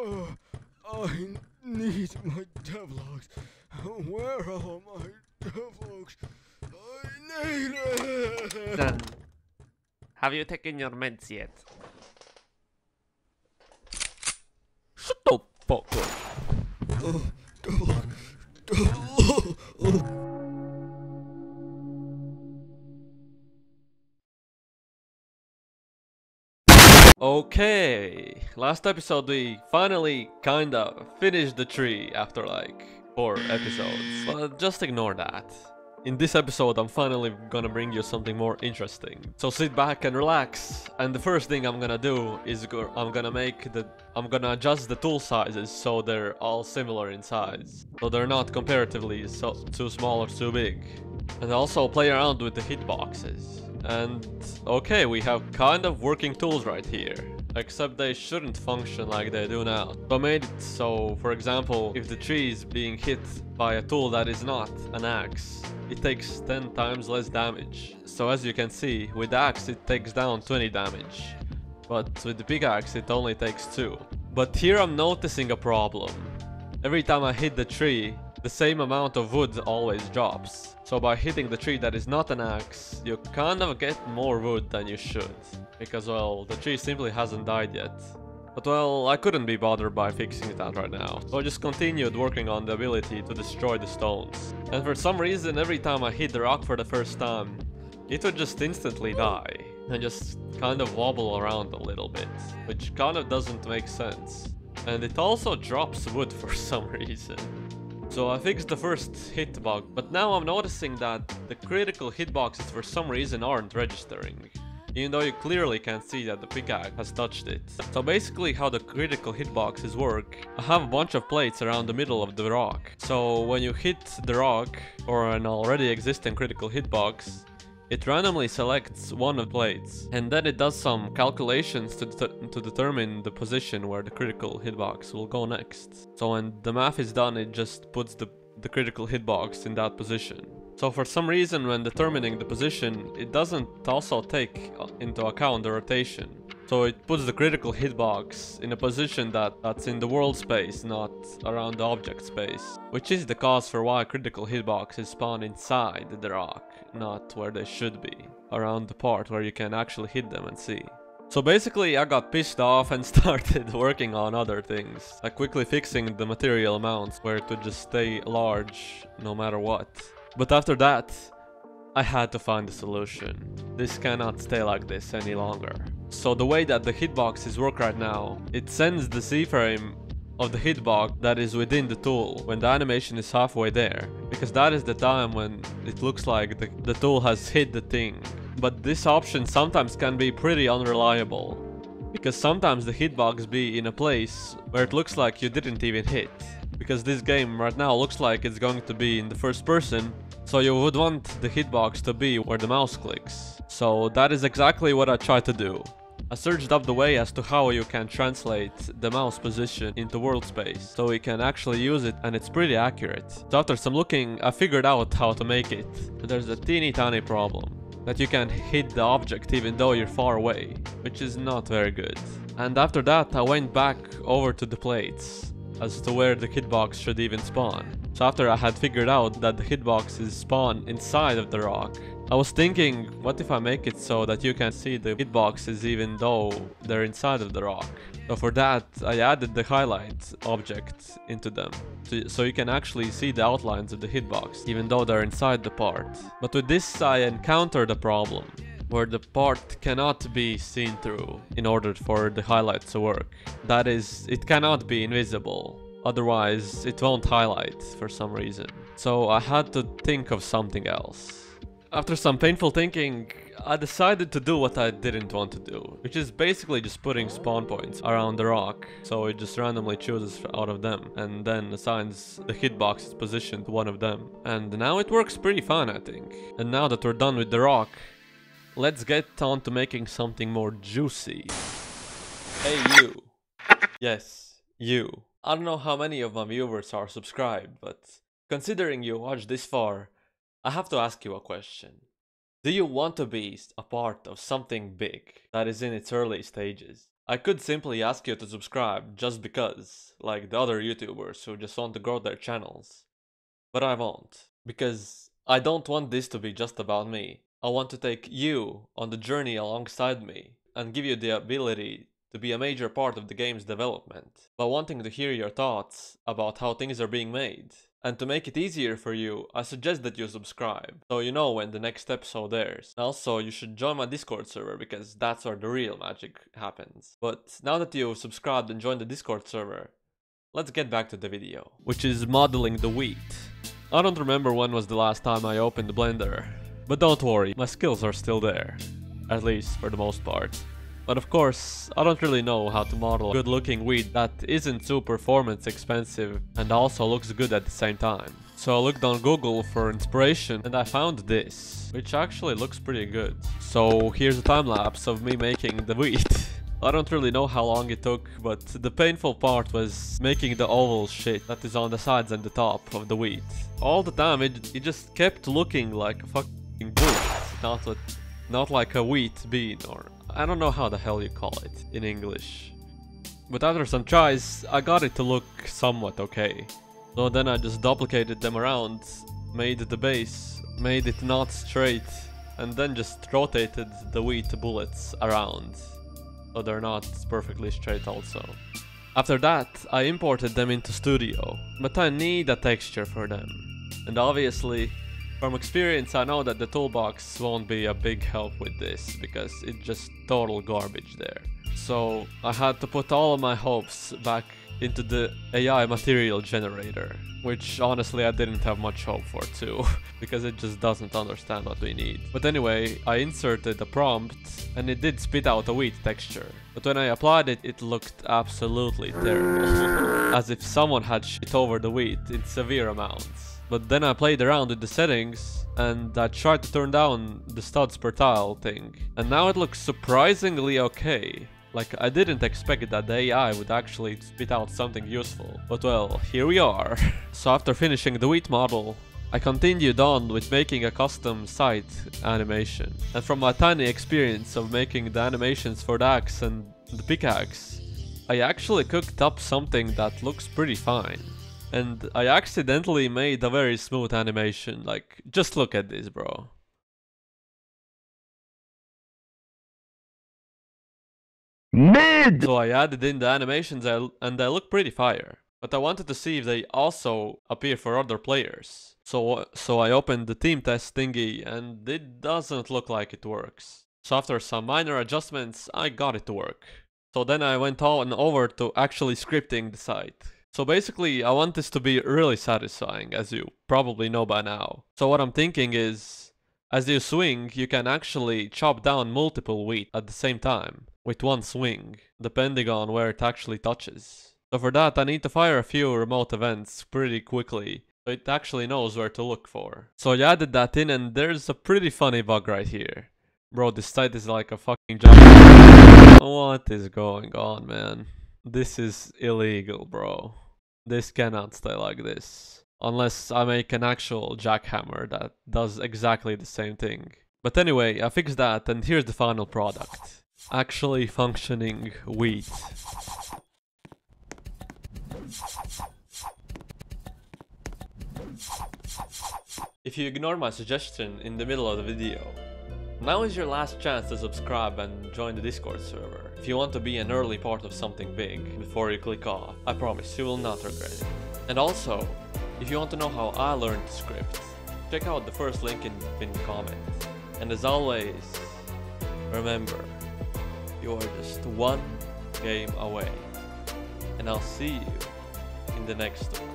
Uh, I need my devlogs. Where are my devlogs? I need it. Then, have you taken your meds yet? Shut the fuck up. Oh, devlog. Devlog. Oh. Okay, last episode we finally kinda finished the tree after like four episodes, but just ignore that. In this episode I'm finally gonna bring you something more interesting. So sit back and relax, and the first thing I'm gonna do is go I'm gonna make the I'm gonna adjust the tool sizes so they're all similar in size. So they're not comparatively so too small or too big. And also play around with the hitboxes. And okay, we have kind of working tools right here. Except they shouldn't function like they do now. I made it so, for example, if the tree is being hit by a tool that is not an axe, it takes 10 times less damage. So as you can see, with the axe it takes down 20 damage. But with the pickaxe it only takes 2. But here I'm noticing a problem. Every time I hit the tree, the same amount of wood always drops. So by hitting the tree that is not an axe, you kind of get more wood than you should. Because well, the tree simply hasn't died yet. But well, I couldn't be bothered by fixing that right now, so I just continued working on the ability to destroy the stones. And for some reason, every time I hit the rock for the first time, it would just instantly die, and just kind of wobble around a little bit, which kind of doesn't make sense. And it also drops wood for some reason. So I fixed the first hit bug, but now I'm noticing that the critical hitboxes for some reason aren't registering. Even though you clearly can see that the pickaxe has touched it. So basically how the critical hitboxes work, I have a bunch of plates around the middle of the rock. So when you hit the rock, or an already existing critical hitbox, it randomly selects one of the plates, and then it does some calculations to, de to determine the position where the critical hitbox will go next. So when the math is done, it just puts the, the critical hitbox in that position. So for some reason when determining the position, it doesn't also take into account the rotation. So it puts the critical hitbox in a position that, that's in the world space, not around the object space. Which is the cause for why critical hitboxes spawn inside the rock, not where they should be. Around the part where you can actually hit them and see. So basically I got pissed off and started working on other things. Like quickly fixing the material amounts where it would just stay large no matter what. But after that, I had to find a solution. This cannot stay like this any longer. So the way that the hitboxes work right now, it sends the C-frame of the hitbox that is within the tool when the animation is halfway there. Because that is the time when it looks like the, the tool has hit the thing. But this option sometimes can be pretty unreliable. Because sometimes the hitbox be in a place where it looks like you didn't even hit. Because this game right now looks like it's going to be in the first person so you would want the hitbox to be where the mouse clicks. So that is exactly what I try to do. I searched up the way as to how you can translate the mouse position into world space, so we can actually use it and it's pretty accurate. So after some looking, I figured out how to make it. But there's a teeny tiny problem. That you can hit the object even though you're far away, which is not very good. And after that I went back over to the plates, as to where the hitbox should even spawn. So after I had figured out that the hitbox is spawn inside of the rock, I was thinking, what if I make it so that you can see the hitboxes even though they're inside of the rock? So for that, I added the highlight object into them, so you can actually see the outlines of the hitbox, even though they're inside the part. But with this, I encountered a problem where the part cannot be seen through in order for the highlights to work. That is, it cannot be invisible. Otherwise, it won't highlight for some reason. So I had to think of something else. After some painful thinking, I decided to do what I didn't want to do, which is basically just putting spawn points around the rock, so it just randomly chooses out of them, and then assigns the hitbox's position to one of them. And now it works pretty fine, I think. And now that we're done with the rock, let's get on to making something more juicy. Hey you. Yes, you. I don't know how many of my viewers are subscribed, but considering you watched this far, I have to ask you a question. Do you want to be a part of something big that is in its early stages? I could simply ask you to subscribe just because, like the other YouTubers who just want to grow their channels. But I won't, because I don't want this to be just about me. I want to take you on the journey alongside me and give you the ability to be a major part of the game's development, by wanting to hear your thoughts about how things are being made. And to make it easier for you, I suggest that you subscribe, so you know when the next episode airs. Also, you should join my Discord server because that's where the real magic happens. But now that you've subscribed and joined the Discord server, let's get back to the video. Which is modeling the wheat. I don't remember when was the last time I opened blender, but don't worry, my skills are still there. At least for the most part. But of course, I don't really know how to model a good looking wheat that isn't too performance expensive and also looks good at the same time. So I looked on Google for inspiration and I found this, which actually looks pretty good. So here's a time lapse of me making the wheat. I don't really know how long it took, but the painful part was making the oval shit that is on the sides and the top of the wheat. All the time it, it just kept looking like a fucking boot, not, a, not like a wheat bean or I don't know how the hell you call it in English. But after some tries, I got it to look somewhat okay. So then I just duplicated them around, made the base, made it not straight, and then just rotated the wheat bullets around. So they're not perfectly straight also. After that, I imported them into Studio, but I need a texture for them. And obviously, from experience, I know that the toolbox won't be a big help with this, because it's just total garbage there. So I had to put all of my hopes back into the AI material generator, which honestly I didn't have much hope for too, because it just doesn't understand what we need. But anyway, I inserted a prompt and it did spit out a wheat texture. But when I applied it, it looked absolutely terrible, as if someone had shit over the wheat in severe amounts. But then I played around with the settings and I tried to turn down the studs per tile thing. And now it looks surprisingly okay. Like, I didn't expect that the AI would actually spit out something useful. But well, here we are. so after finishing the wheat model, I continued on with making a custom scythe animation. And from my tiny experience of making the animations for the axe and the pickaxe, I actually cooked up something that looks pretty fine. And I accidentally made a very smooth animation. Like, just look at this, bro. Mid! So I added in the animations and they look pretty fire. But I wanted to see if they also appear for other players. So, so I opened the team test thingy and it doesn't look like it works. So after some minor adjustments, I got it to work. So then I went on over to actually scripting the scythe. So basically, I want this to be really satisfying, as you probably know by now. So what I'm thinking is, as you swing, you can actually chop down multiple wheat at the same time, with one swing, depending on where it actually touches. So for that, I need to fire a few remote events pretty quickly, so it actually knows where to look for. So I added that in and there's a pretty funny bug right here. Bro, this scythe is like a fucking jump. What is going on, man? This is illegal, bro. This cannot stay like this. Unless I make an actual jackhammer that does exactly the same thing. But anyway, I fixed that and here's the final product. Actually functioning wheat. If you ignore my suggestion in the middle of the video, now is your last chance to subscribe and join the Discord server. If you want to be an early part of something big before you click off, I promise you will not regret it. And also, if you want to know how I learned to script, check out the first link in the pinned comment. And as always, remember, you are just one game away. And I'll see you in the next one.